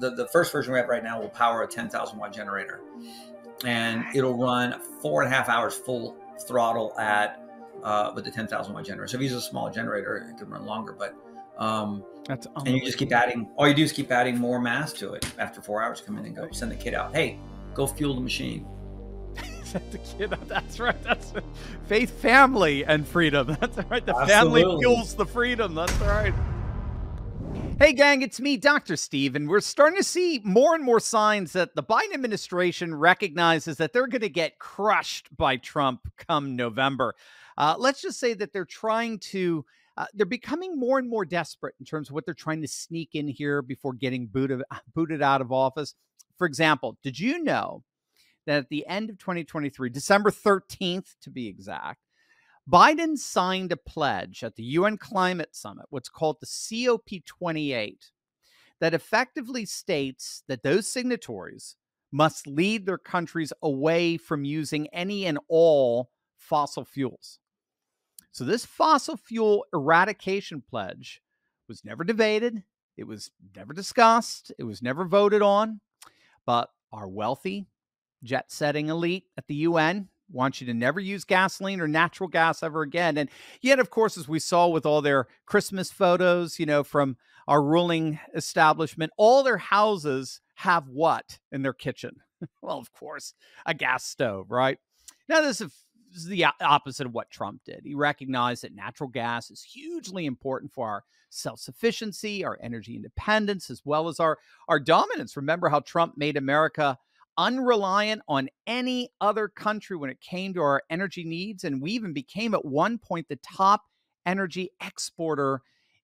The, the first version we have right now will power a 10,000 watt generator and it'll run four and a half hours full throttle at uh, with the 10,000 watt generator. So if you use a small generator, it can run longer, but um, that's and you just keep adding. All you do is keep adding more mass to it. After four hours, come in and go send the kid out. Hey, go fuel the machine. send the kid out. That's right. That's faith, family, and freedom. That's right. The Absolutely. family fuels the freedom. That's right. Hey, gang, it's me, Dr. Steve, and we're starting to see more and more signs that the Biden administration recognizes that they're going to get crushed by Trump come November. Uh, let's just say that they're trying to. Uh, they're becoming more and more desperate in terms of what they're trying to sneak in here before getting booted, booted out of office. For example, did you know that at the end of 2023, December 13th to be exact, Biden signed a pledge at the UN Climate Summit, what's called the COP28, that effectively states that those signatories must lead their countries away from using any and all fossil fuels. So, this fossil fuel eradication pledge was never debated, it was never discussed, it was never voted on. But our wealthy, jet setting elite at the UN want you to never use gasoline or natural gas ever again. And yet, of course, as we saw with all their Christmas photos, you know, from our ruling establishment, all their houses have what in their kitchen? well, of course, a gas stove, right? Now, this is the opposite of what Trump did. He recognized that natural gas is hugely important for our self sufficiency, our energy independence, as well as our, our dominance. Remember how Trump made America unreliant on any other country when it came to our energy needs. And we even became at one point the top energy exporter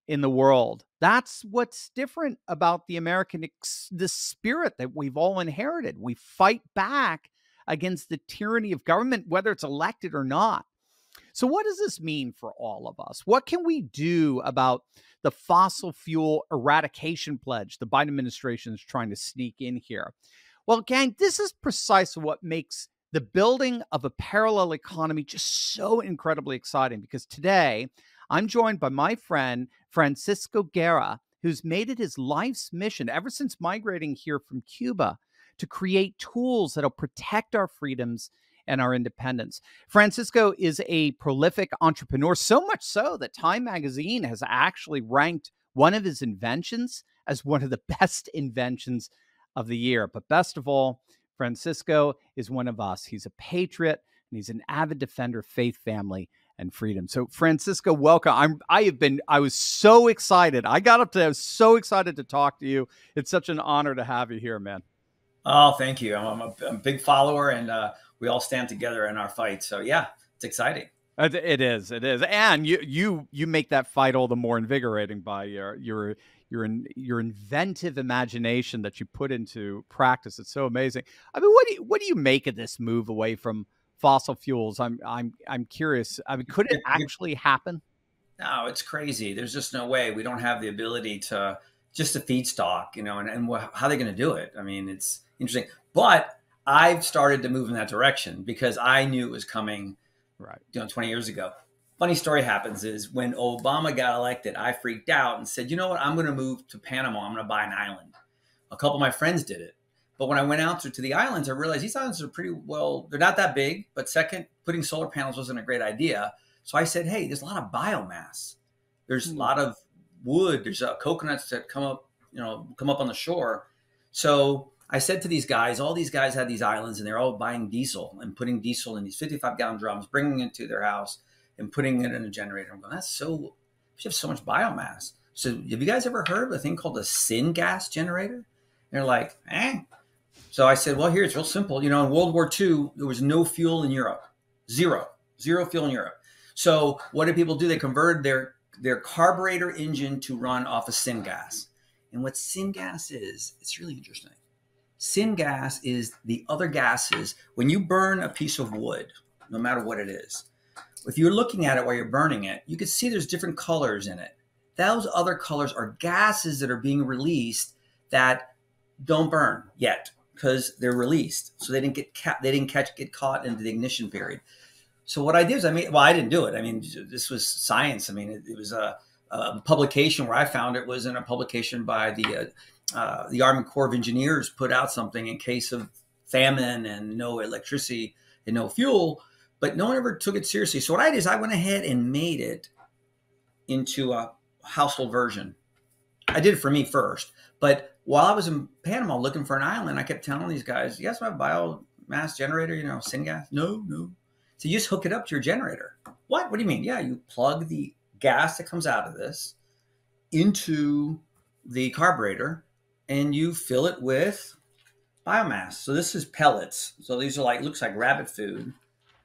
in the world. That's what's different about the American the spirit that we've all inherited. We fight back against the tyranny of government whether it's elected or not. So what does this mean for all of us? What can we do about the fossil fuel eradication pledge the Biden administration is trying to sneak in here? Well, gang, this is precisely what makes the building of a parallel economy just so incredibly exciting because today I'm joined by my friend Francisco Guerra, who's made it his life's mission ever since migrating here from Cuba to create tools that'll protect our freedoms and our independence. Francisco is a prolific entrepreneur, so much so that Time magazine has actually ranked one of his inventions as one of the best inventions of the year. But best of all, Francisco is one of us. He's a patriot and he's an avid defender of faith, family, and freedom. So, Francisco, welcome. I'm. I have been. I was so excited. I got up to. I was so excited to talk to you. It's such an honor to have you here, man. Oh, thank you. I'm a, I'm a big follower, and uh, we all stand together in our fight. So, yeah, it's exciting. It is. It is, and you you you make that fight all the more invigorating by your your your your inventive imagination that you put into practice. It's so amazing. I mean, what do you what do you make of this move away from fossil fuels? I'm I'm I'm curious. I mean, could it actually happen? No, it's crazy. There's just no way. We don't have the ability to just a feedstock, you know, and, and how are they going to do it? I mean, it's interesting. But I've started to move in that direction because I knew it was coming, right? You know, 20 years ago funny story happens is when Obama got elected, I freaked out and said, you know what? I'm going to move to Panama. I'm going to buy an island. A couple of my friends did it. But when I went out to, to the islands, I realized these islands are pretty well, they're not that big. But second, putting solar panels wasn't a great idea. So I said, hey, there's a lot of biomass. There's a hmm. lot of wood. There's uh, coconuts that come up, you know, come up on the shore. So I said to these guys, all these guys had these islands and they're all buying diesel and putting diesel in these 55 gallon drums, bringing it to their house and putting it in a generator. I'm going, that's so, you have so much biomass. So have you guys ever heard of a thing called a syngas generator? And they're like, eh. So I said, well, here it's real simple. You know, in World War II, there was no fuel in Europe, zero, zero fuel in Europe. So what did people do? They converted their their carburetor engine to run off of syngas. And what syngas is, it's really interesting. Syngas is the other gases. When you burn a piece of wood, no matter what it is, if you're looking at it while you're burning it, you can see there's different colors in it. Those other colors are gases that are being released that don't burn yet because they're released. So they didn't get ca- they didn't catch get caught into the ignition period. So what I did is I mean, well, I didn't do it. I mean, this was science. I mean, it, it was a, a, publication where I found it was in a publication by the uh, uh, the Army Corps of Engineers put out something in case of famine and no electricity and no fuel, but no one ever took it seriously. So what I did is I went ahead and made it into a household version. I did it for me first, but while I was in Panama looking for an island, I kept telling these guys, "You guys have a biomass generator? You know, syngas? No, no. So you just hook it up to your generator. What? What do you mean? Yeah, you plug the gas that comes out of this into the carburetor, and you fill it with biomass. So this is pellets. So these are like looks like rabbit food.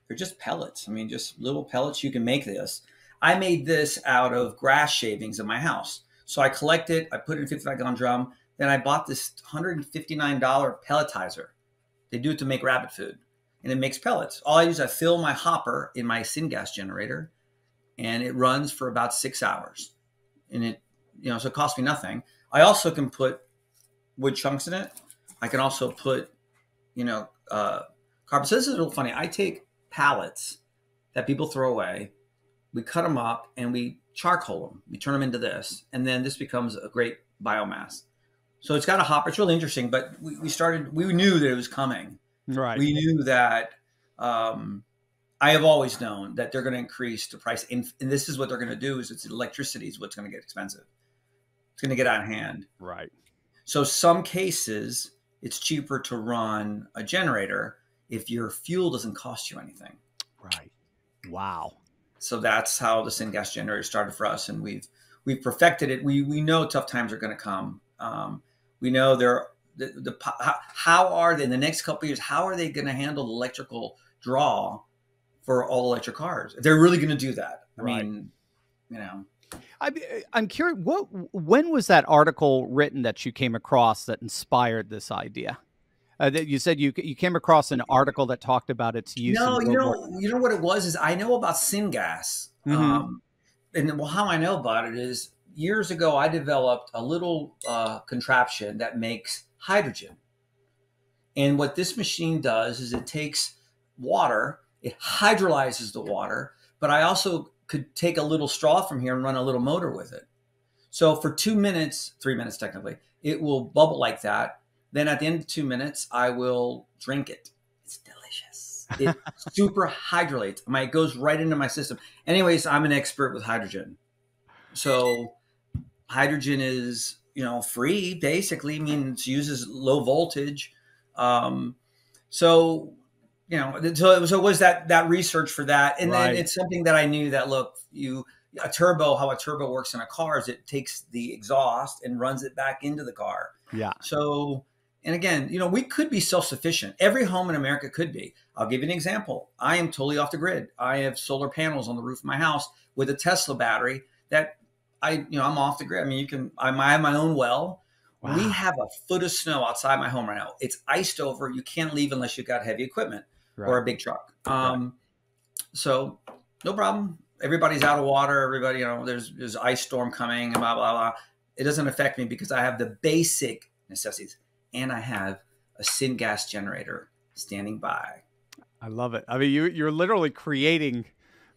They're just pellets. I mean, just little pellets. You can make this. I made this out of grass shavings in my house. So I collect it. I put it in a 55 gallon drum. Then I bought this $159 pelletizer. They do it to make rabbit food, and it makes pellets. All I use, is I fill my hopper in my syngas generator, and it runs for about six hours. And it, you know, so it costs me nothing. I also can put wood chunks in it. I can also put, you know, uh, carbon. So this is real funny. I take pallets that people throw away, we cut them up, and we charcoal them. We turn them into this, and then this becomes a great biomass. So it's got a hopper. It's really interesting, but we, we started, we knew that it was coming. Right. We knew that um, I have always known that they're going to increase the price. And, and this is what they're going to do is it's electricity is what's going to get expensive. It's going to get out of hand. Right. So some cases it's cheaper to run a generator if your fuel doesn't cost you anything. Right. Wow. So that's how the syngas generator started for us, and we've we've perfected it. We we know tough times are going to come. Um, we know there the, the how are they in the next couple years? How are they going to handle the electrical draw for all electric cars? They're really going to do that. I right. mean, you know. I, I'm curious. What when was that article written that you came across that inspired this idea? Uh, that you said you you came across an article that talked about its use. No, you know, you know what it was is I know about syngas, mm-hmm. um, and well, how I know about it is years ago, I developed a little uh, contraption that makes hydrogen. And what this machine does is it takes water, it hydrolyzes the water, but I also could take a little straw from here and run a little motor with it. So for two minutes, three minutes technically, it will bubble like that. Then at the end of two minutes, I will drink it. It's delicious. It super hydrolytes. My, it goes right into my system. Anyways, I'm an expert with hydrogen. So hydrogen is you know free basically. I mean, it uses low voltage. Um, so you know, so, so it was that that research for that, and right. then it's something that I knew that look you a turbo how a turbo works in a car is it takes the exhaust and runs it back into the car. Yeah. So and again, you know, we could be self sufficient. Every home in America could be. I'll give you an example. I am totally off the grid. I have solar panels on the roof of my house with a Tesla battery that I, you know, I'm off the grid. I mean, you can, I have my own well. Wow. We have a foot of snow outside my home right now. It's iced over. You can't leave unless you've got heavy equipment right. or a big truck. Um, right. So no problem. Everybody's out of water. Everybody, you know, there's there's ice storm coming and blah blah blah. It doesn't affect me because I have the basic necessities, and I have a syngas generator standing by. I love it. I mean, you you're literally creating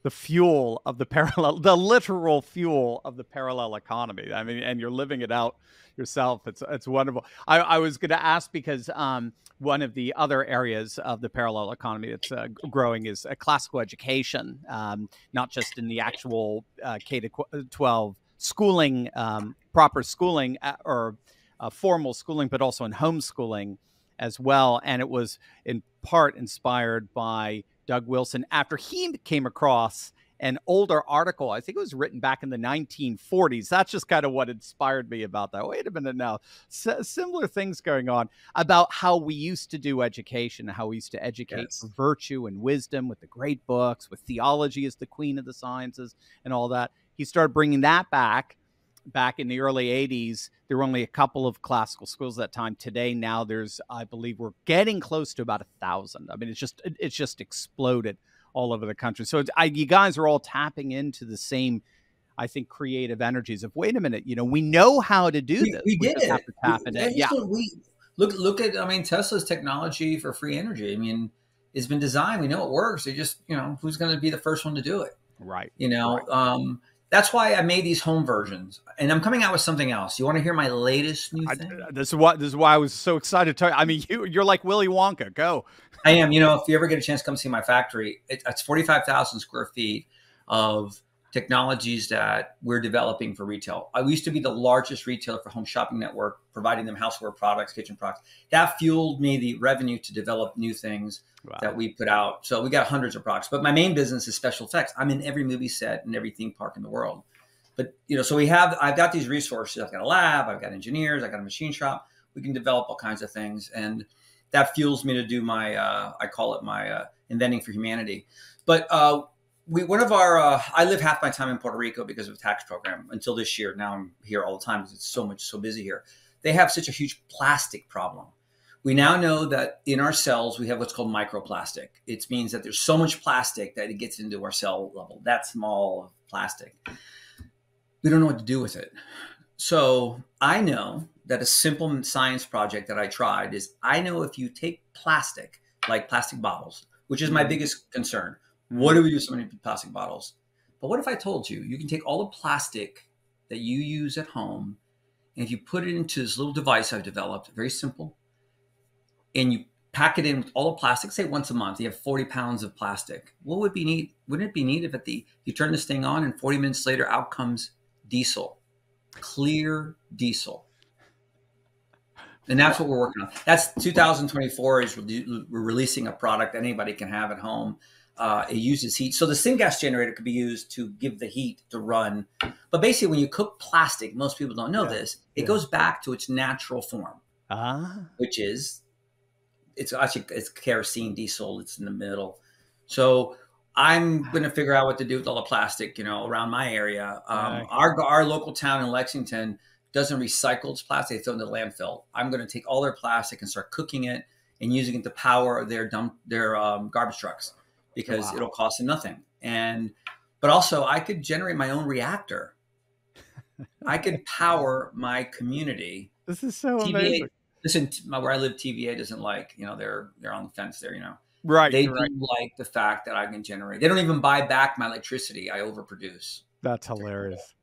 the fuel of the parallel, the literal fuel of the parallel economy. I mean, and you're living it out yourself. It's it's wonderful. I, I was going to ask because um, one of the other areas of the parallel economy that's uh, growing is uh, classical education, um, not just in the actual uh, K to 12 schooling, um, proper schooling uh, or uh, formal schooling, but also in homeschooling as well. And it was in part inspired by Doug Wilson after he came across an older article. I think it was written back in the 1940s. That's just kind of what inspired me about that. Wait a minute now. S- similar things going on about how we used to do education, how we used to educate yes. virtue and wisdom with the great books, with theology as the queen of the sciences and all that. He started bringing that back back in the early 80s, there were only a couple of classical schools at that time. Today, now there's, I believe, we're getting close to about a thousand. I mean, it's just it's just exploded all over the country. So I, you guys are all tapping into the same, I think, creative energies of wait a minute, you know, we know how to do we, this. We, we did it. tap we, it. Yeah. We, look look at I mean Tesla's technology for free energy. I mean, it's been designed. We know it works. It just you know who's going to be the first one to do it. Right. You know. Right. Um, that's why I made these home versions, and I'm coming out with something else. You want to hear my latest new thing? I, this is what this is why I was so excited to. Talk. I mean, you you're like Willy Wonka. Go. I am. You know, if you ever get a chance, to come see my factory. It, it's 45,000 square feet of technologies that we're developing for retail. I used to be the largest retailer for Home Shopping Network, providing them houseware products, kitchen products. That fueled me the revenue to develop new things wow. that we put out. So we got hundreds of products. But my main business is special effects. I'm in every movie set and every theme park in the world. But you know, so we have I've got these resources. I've got a lab, I've got engineers, I've got a machine shop. We can develop all kinds of things. And that fuels me to do my uh, I call it my uh, inventing for humanity. But uh, we one of our uh, I live half my time in Puerto Rico because of a tax program until this year. Now I'm here all the time because it's so much so busy here. They have such a huge plastic problem. We now know that in our cells we have what's called microplastic. It means that there's so much plastic that it gets into our cell level. That small plastic. We don't know what to do with it. So I know that a simple science project that I tried is I know if you take plastic, like plastic bottles, which is my mm-hmm. biggest concern what do we do with so many plastic bottles? But what if I told you you can take all the plastic that you use at home and if you put it into this little device I've developed, very simple, and you pack it in with all the plastic, say once a month, you have 40 pounds of plastic. What would be neat? Wouldn't it be neat if at the you turn this thing on and 40 minutes later out comes diesel, clear diesel. And that's what we're working on. That's 2024 is we're releasing a product anybody can have at home uh, it uses heat. So the syngas generator could be used to give the heat to run. But basically, when you cook plastic, most people don't know yeah. this, it yeah. goes back to its natural form, uh-huh. which is it's actually it's kerosene diesel. It's in the middle. So I'm going to figure out what to do with all the plastic, you know, around my area. Um. Our our local town in Lexington doesn't recycle its plastic; they throw it in the landfill. I'm going to take all their plastic and start cooking it and using it to power their dump their um, garbage trucks because wow. it'll cost them nothing. And but also I could generate my own reactor. I could power my community. This is so TVA, amazing. Listen, where I live, TVA doesn't like you know they're they're on the fence there. You know, right? They right. don't like the fact that I can generate. They don't even buy back my electricity. I overproduce. That's hilarious.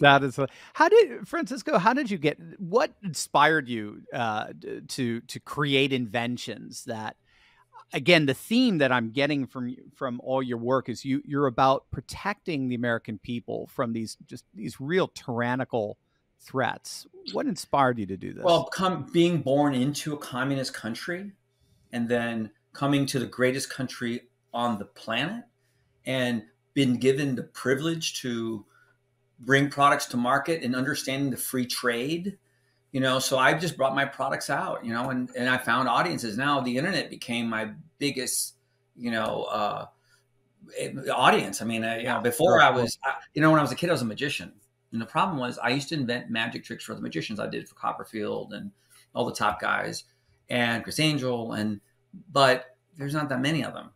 That is how did Francisco? How did you get? What inspired you uh, to to create inventions that again, the theme that I'm getting from from all your work is you you're about protecting the American people from these just these real tyrannical threats. What inspired you to do this? Well, come, being born into a communist country, and then coming to the greatest country on the planet, and been given the privilege to bring products to market and understanding the free trade you know so i just brought my products out you know and, and i found audiences. Now the internet became my biggest you know uh, audience. I mean uh, you know before i was I, you know when i was a kid i was a magician. And the problem was i used to invent magic tricks for the magicians i did for copperfield and all the top guys and Criss Angel and but there's not that many of them.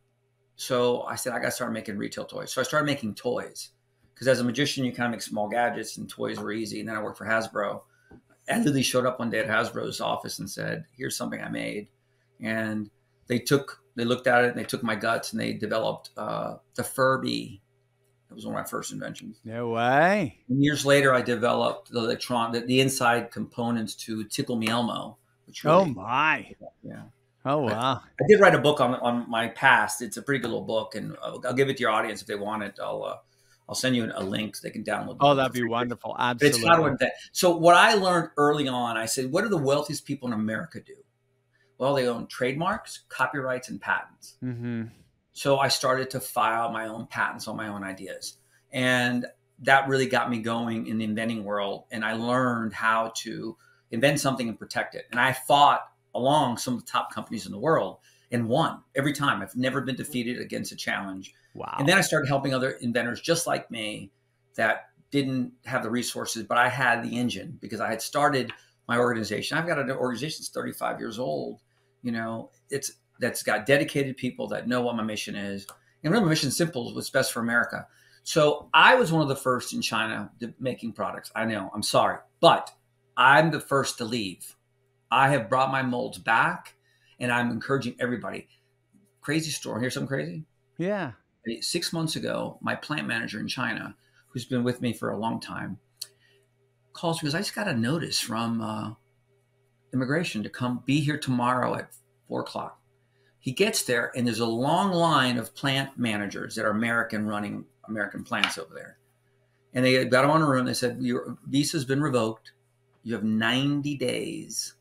So i said i got to start making retail toys. So i started making toys. Because as a magician you kind of make small gadgets and toys were easy. And then i worked for hasbro I literally showed up one day at Hasbro's office and said, "Here's something I made," and they took they looked at it and they took my guts and they developed uh, the Furby. That was one of my first inventions. No way. And years later, I developed the electron, the, the inside components to Tickle Me Elmo. Which really, oh my! Yeah. Oh wow! I, I, did write a book on on my past. It's a pretty good little book, and I'll, I'll give it to your audience if they want it. I'll uh, I'll send you a link so they can download. Oh, that'd be wonderful. Absolutely. But it's how to invent. So what I learned early on, I said, what do the wealthiest people in America do? Well, they own trademarks, copyrights, and patents. Mm-hmm. So I started to file my own patents on my own ideas, and that really got me going in the inventing world. And I learned how to invent something and protect it. And I fought along some of the top companies in the world and won every time. I've never been defeated against a challenge Wow. And then I started helping other inventors just like me that didn't have the resources, but I had the engine because I had started my organization. I've got an organization that's 35 years old. You know, it's that's got dedicated people that know what my mission is. And remember, mission simple is what's best for America. So I was one of the first in China to making products. I know, I'm sorry, but I'm the first to leave. I have brought my molds back and I'm encouraging everybody. Crazy story. Here's something crazy. Yeah six months ago, my plant manager in China, who's been with me for a long time, calls me because I just got a notice from uh, immigration to come be here tomorrow at four o'clock. He gets there and there's a long line of plant managers that are American running American plants over there. And they got him on a room. They said, Your visa's been revoked. You have 90 days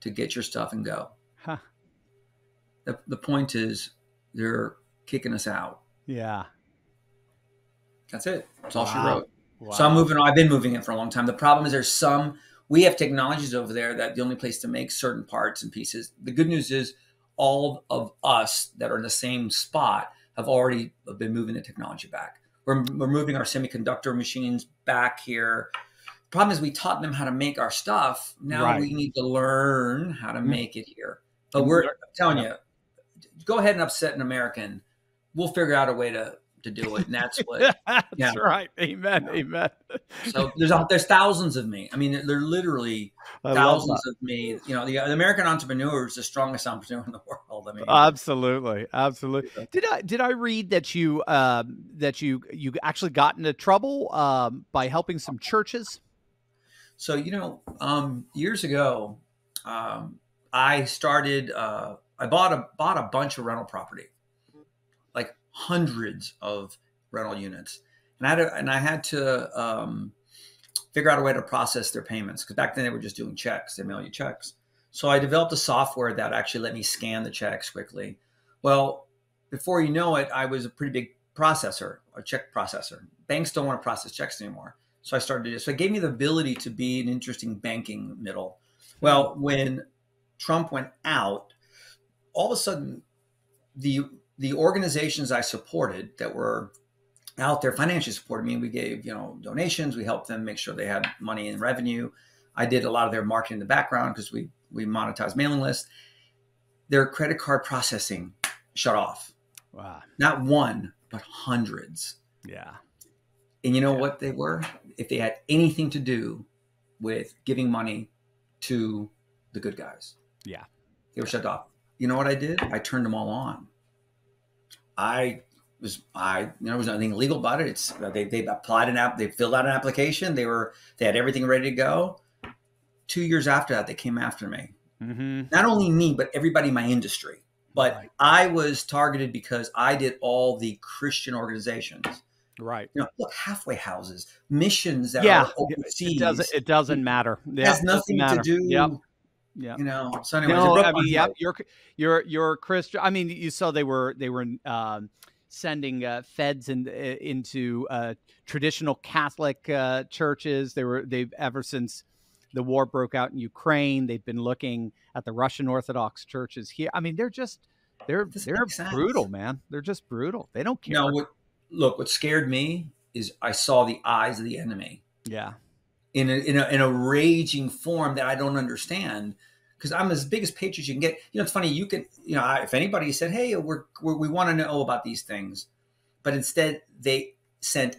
to get your stuff and go. Huh. The, the point is, they're kicking us out. Yeah. That's it. That's all wow. she wrote. Wow. So I'm moving on. I've been moving it for a long time. The problem is there's some, we have technologies over there that the only place to make certain parts and pieces. The good news is all of us that are in the same spot have already been moving the technology back. We're, we're moving our semiconductor machines back here. The problem is, we taught them how to make our stuff. Now right. we need to learn how to mm-hmm. make it here. But we're I'm telling you, go ahead and upset an American. We'll figure out a way to to do it, and that's what. that's yeah. right. Amen. Yeah. Amen. so there's there's thousands of me. I mean, they're literally I thousands of me. You know, the, the, American entrepreneur is the strongest entrepreneur in the world. I mean, absolutely, absolutely. Did I did I read that you um, that you you actually got into trouble um, by helping some churches? So you know, um, years ago, um, I started. Uh, I bought a bought a bunch of rental property like hundreds of rental units, and I had to, and I had to um, figure out a way to process their payments because back then they were just doing checks. They mail you checks. So I developed a software that actually let me scan the checks quickly. Well, before you know it, I was a pretty big processor, a check processor. Banks don't want to process checks anymore. So I started to So it gave me the ability to be an interesting banking middle. Well, when Trump went out, all of a sudden the the organizations I supported that were out there financially supported me. We gave, you know, donations. We helped them make sure they had money and revenue. I did a lot of their marketing in the background because we we monetized mailing lists. Their credit card processing shut off. Wow. Not one, but hundreds. Yeah. And you know yeah. what they were? If they had anything to do with giving money to the good guys. Yeah. They were shut off. You know what I did? I turned them all on. I was I you know there was nothing illegal about it. It's they they applied an app, they filled out an application, they were they had everything ready to go. Two years after that, they came after me. Mm-hmm. Not only me, but everybody in my industry. But right. I was targeted because I did all the Christian organizations. Right. You know, look, halfway houses, missions that yeah. are overseas. It doesn't, it doesn't matter. It has nothing to do. Yep. Yeah. You know. So no, I mean, yeah, you're you're you're Christian. I mean, you saw they were they were um, sending uh, feds in, uh, into uh, traditional Catholic uh, churches. They were they've ever since the war broke out in Ukraine. They've been looking at the Russian Orthodox churches here. I mean, they're just they're they're brutal, man. They're just brutal. They don't care. No, what, look, what scared me is I saw the eyes of the enemy. Yeah. In a, in a, in a raging form that I don't understand because I'm as big as Patriots you can get. You know, it's funny. You can, you know, if anybody said, "Hey, we're, we're we want to know about these things," but instead they sent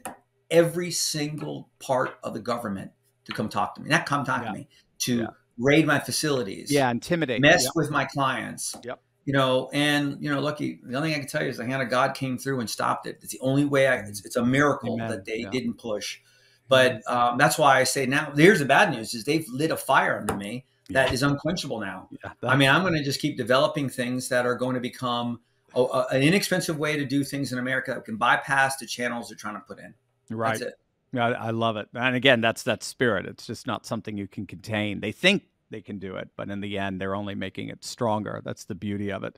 every single part of the government to come talk to me, not come talk yeah. to me, to yeah. raid my facilities, yeah, intimidate, mess with my clients, yep. You know, and you know, lucky. The only thing I can tell you is the hand of God came through and stopped it. It's the only way. I, it's, it's a miracle Amen. that they didn't push. But um, that's why I say now. Here's the bad news: is they've lit a fire under me that is unquenchable now. Yeah, I mean, I'm going to just keep developing things that are going to become a, a, an inexpensive way to do things in America that can bypass the channels they're trying to put in. Right. Yeah, I love it. And again, that's that spirit. It's just not something you can contain. They think they can do it, but in the end, they're only making it stronger. That's the beauty of it.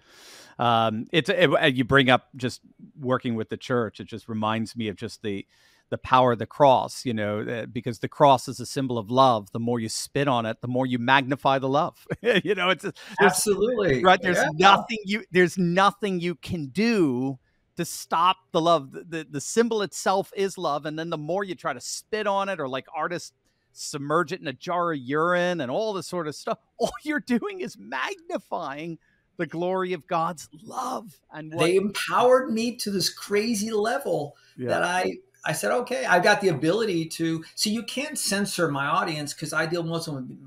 Um, it's it, you bring up just working with the church. It just reminds me of just the the power of the cross, you know, uh, because the cross is a symbol of love. The more you spit on it, the more you magnify the love. you know, it's absolutely right. There's yeah. nothing you there's nothing you can do to stop the love. The, the, the symbol itself is love, and then the more you try to spit on it, or like artists submerge it in a jar of urine and all this sort of stuff, all you're doing is magnifying the glory of God's love. And what, they empowered me to this crazy level yeah. that I I said, okay, I've got the ability to see. You can't censor my audience because I deal mostly with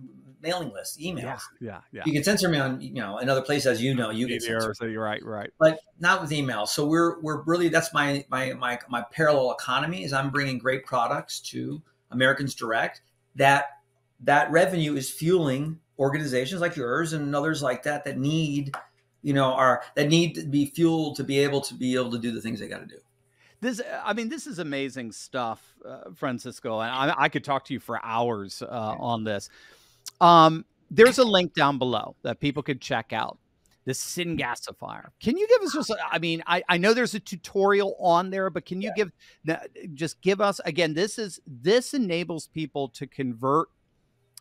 mailing lists, emails. Yeah, yeah, yeah. You can censor me on, you know, another place, as you know, you can censor. So you're right, right. But not with email. So we're we're really that's my my my my parallel economy is I'm bringing great products to Americans Direct. That that revenue is fueling organizations like yours and others like that that need, you know, are that need to be fueled to be able to be able to do the things they got to do. This, I mean, this is amazing stuff, uh, Francisco, and I, I, could talk to you for hours uh, on this. Um, there's a link down below that people could check out. The Syngasifier. Can you give us just? I mean, I, I know there's a tutorial on there, but can you yeah. give just give us again? This is this enables people to convert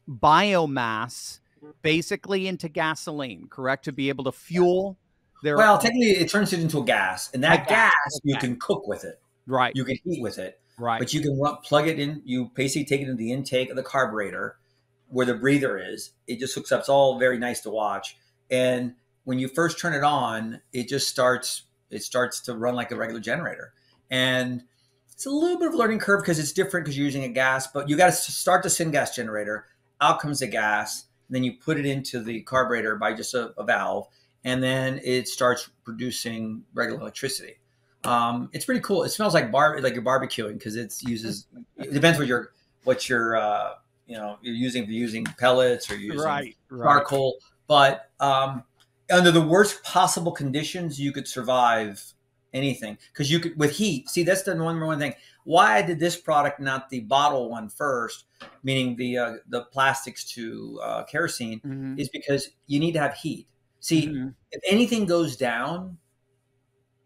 biomass basically into gasoline, correct? To be able to fuel there well, are, technically, it turns it into a gas, and that gas, gas you can cook with it. Right. You can heat with it. Right. But you can plug it in. You basically take it into the intake of the carburetor, where the breather is. It just hooks up. It's all very nice to watch. And when you first turn it on, it just starts. It starts to run like a regular generator, and it's a little bit of a learning curve because it's different because you're using a gas. But you got to start the syngas generator. Out comes the gas. And then you put it into the carburetor by just a, a valve and then it starts producing regular electricity. Um, it's pretty cool. It smells like bar like you're barbecuing because it uses. It depends what you're what you're uh, you know you're using. If you're using pellets or using right, right. charcoal, but um, under the worst possible conditions, you could survive anything because you could with heat. See, that's the one one thing. Why I did this product, not the bottle one first, meaning the uh, the plastics to uh, kerosene, mm-hmm. is because you need to have heat See, mm-hmm. if anything goes down,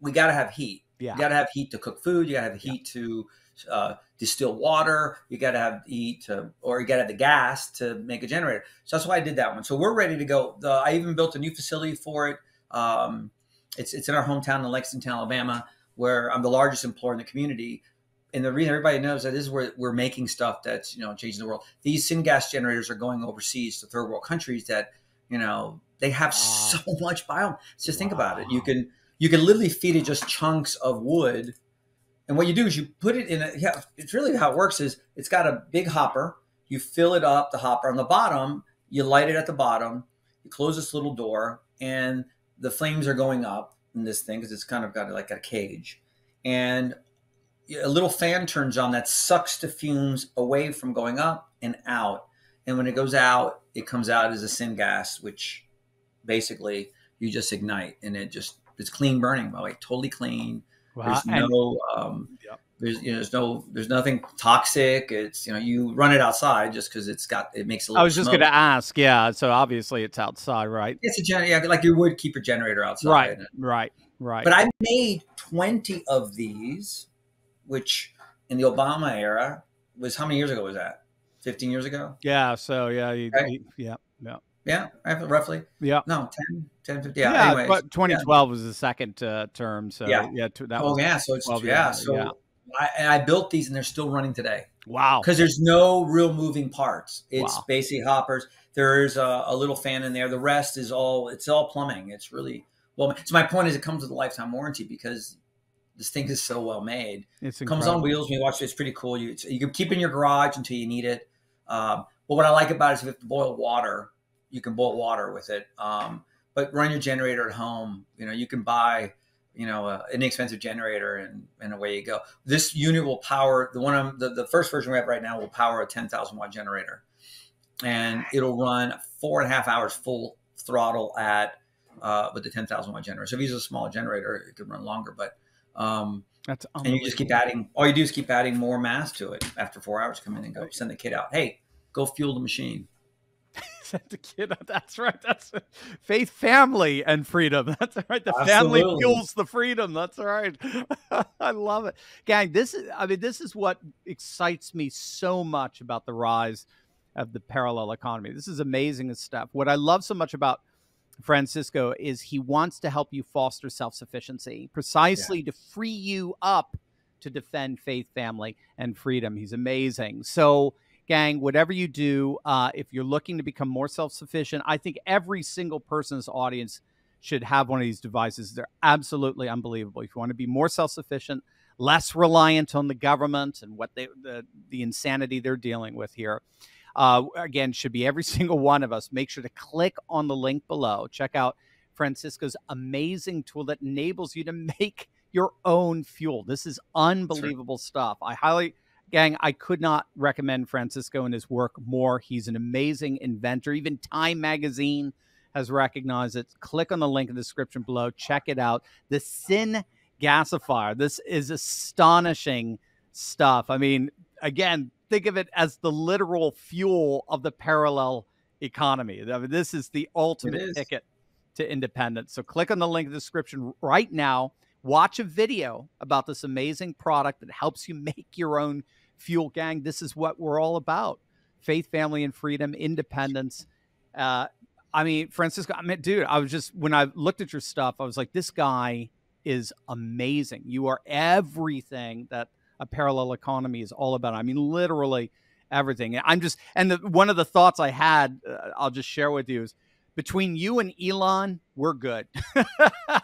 we got to have heat. Yeah. You got to have heat to cook food. You got to have heat yeah. to uh, distill water. You got to have heat to, or you got to have the gas to make a generator. So that's why I did that one. So we're ready to go. The, I even built a new facility for it. Um, it's it's in our hometown in Lexington, Alabama, where I'm the largest employer in the community. And the reason everybody knows that is where we're making stuff that's you know changing the world. These syngas generators are going overseas to third world countries that you know they have wow. so much biome. Just think about it. You can you can literally feed it just chunks of wood, and what you do is you put it in a. Yeah, it's really how it works. Is it's got a big hopper. You fill it up, the hopper on the bottom. You light it at the bottom. You close this little door, and the flames are going up in this thing because it's kind of got like a cage, and a little fan turns on that sucks the fumes away from going up and out. And when it goes out, it comes out as a syngas, which basically you just ignite and it just it's clean burning by the way totally clean. Wow. there's no um, yep. there's you know there's no there's nothing toxic. It's you know you run it outside just because it's got it makes a little i was just going to ask yeah so obviously it's outside right? It's a generator yeah, like you would keep your generator outside. Right right right. But i made 20 of these which in the obama era was how many years ago was that? 15 years ago? Yeah so yeah you, you, yeah yeah roughly. Yeah. No, 10, 10 50. Yeah. yeah anyways, but 2012 yeah. was the second uh, term. So yeah, yeah that oh, yeah. So it's, yeah. So yeah. I, I built these and they're still running today. Wow. Because there's no real moving parts. It's wow. basically hoppers. There's a, a, little fan in there. The rest is all, it's all plumbing. It's really, well, so my point is it comes with a lifetime warranty because this thing is so well made. It's incredible. comes on wheels. When you watch it, it's pretty cool. You, you can keep in your garage until you need it. Um, but what I like about it is if you have to boil water, you can boil water with it. Um, but run your generator at home. You know, you can buy, you know, an inexpensive generator and, and away you go. This unit will power the one I'm, the, the first version we have right now will power a 10,000 watt generator and it'll run four and a half hours full throttle at, uh, with the 10,000 watt generator. So if you use a small generator, it could run longer, but, um, that's and you just keep adding, all you do is keep adding more mass to it after four hours, come in and go send the kid out. Hey, go fuel the machine sent the kid. That's right. That's faith, family, and freedom. That's right. The Absolutely. family fuels the freedom. That's right. I love it, gang. This is. I mean, this is what excites me so much about the rise of the parallel economy. This is amazing stuff. What I love so much about Francisco is he wants to help you foster self sufficiency, precisely yeah. to free you up to defend faith, family, and freedom. He's amazing. So gang, whatever you do, uh, if you're looking to become more self sufficient, I think every single person's audience should have one of these devices. They're absolutely unbelievable. If you want to be more self sufficient, less reliant on the government and what they the, the insanity they're dealing with here. Uh, again, should be every single one of us. Make sure to click on the link below. Check out Francisco's amazing tool that enables you to make your own fuel. This is unbelievable stuff. I highly, gang, I could not recommend Francisco and his work more. He's an amazing inventor. Even Time Magazine has recognized it. Click on the link in the description below. Check it out. The Syn Gasifier. This is astonishing stuff. I mean, again, think of it as the literal fuel of the parallel economy. I mean, this is the ultimate is. ticket to independence. So click on the link in the description right now. Watch a video about this amazing product that helps you make your own fuel gang. This is what we're all about faith, family, and freedom, independence. Uh, I mean, Francisco, I mean, dude, I was just, when I looked at your stuff, I was like, this guy is amazing. You are everything that a parallel economy is all about. I mean, literally everything. I'm just, and the, one of the thoughts I had, uh, I'll just share with you is between you and Elon, we're good.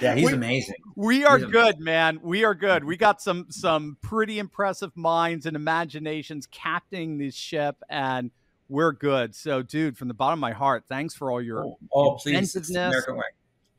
yeah, he's we, amazing. We are good, man. We are good. We got some some pretty impressive minds and imaginations captaining this ship, and we're good. So, dude, from the bottom of my heart, thanks for all your oh, oh please, it's American way.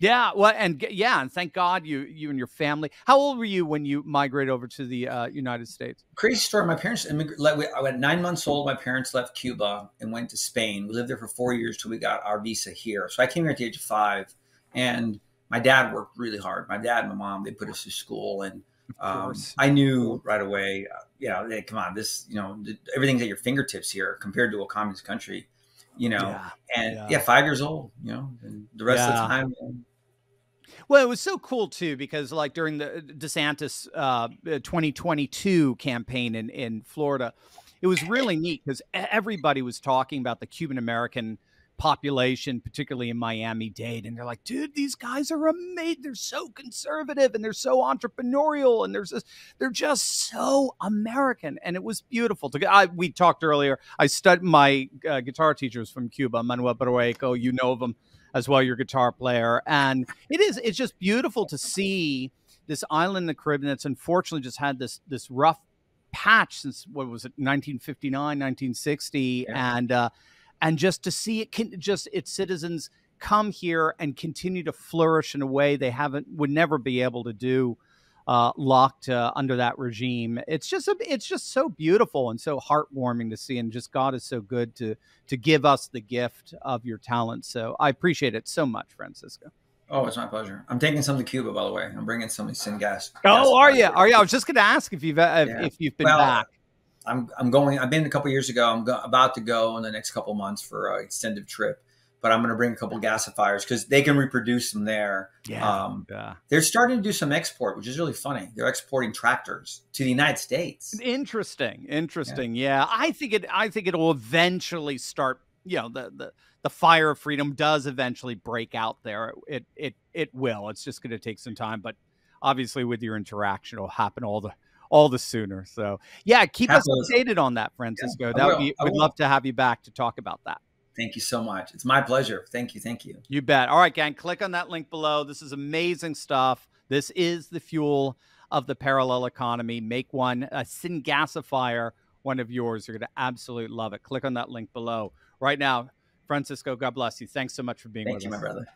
Yeah, well, and yeah, and thank God you you and your family. How old were you when you migrated over to the uh, United States? Crazy story. My parents immigrated. I was nine months old. My parents left Cuba and went to Spain. We lived there for four years till we got our visa here. So I came here at the age of five, and my dad worked really hard. My dad and my mom they put us through school, and um, I knew right away. Uh, you know, hey, come on, this you know everything's at your fingertips here compared to a communist country. You know, yeah, and yeah. yeah. five years old. You know, and the rest yeah. of the time. Well, it was so cool too because like during the uh, DeSantis uh, 2022 campaign in in Florida, it was really neat because everybody was talking about the Cuban American population, particularly in Miami Dade, and they're like, dude, these guys are amazing. They're so conservative and they're so entrepreneurial and there's this, they're just so American, and it was beautiful. To I, we talked earlier. I studied my uh, guitar teachers from Cuba, Manuel Barrueco. You know of them as well, your guitar player. And it is, it's just beautiful to see this island in the Caribbean that's unfortunately just had this, this rough patch since what was it, 1959, 1960. Yeah. And, uh, and just to see it can just its citizens come here and continue to flourish in a way they haven't would never be able to do uh, locked uh, under that regime. It's just a, it's just so beautiful and so heartwarming to see, and just God is so good to to give us the gift of your talent. So I appreciate it so much, Francisco. Oh, it's my pleasure. I'm taking some to Cuba, by the way. I'm bringing some gas. Oh, are you? Are you? I was just going to ask if you've uh, yeah. if you've been well, back. I'm I'm going. I've been a couple years ago. I'm go, about to go in the next couple months for an extended trip but I'm going to bring a couple gasifiers because they can reproduce them there. Yeah, um, yeah. They're starting to do some export, which is really funny. They're exporting tractors to the United States. Interesting, interesting. Yeah, yeah. I think it. I think it will eventually start. You know, the the the fire of freedom does eventually break out there. It it it will. It's just going to take some time, but obviously with your interaction, it'll happen all the all the sooner. So yeah, keep us updated on that, Francisco. Yeah, that would be. We'd love to have you back to talk about that. Thank you so much. It's my pleasure. Thank you. Thank you. You bet. All right, gang, click on that link below. This is amazing stuff. This is the fuel of the parallel economy. Make one, a Syngasifier, one of yours. You're going to absolutely love it. Click on that link below. Right now, Francisco, God bless you. Thanks so much for being Thank with you, us. Thank you, my brother.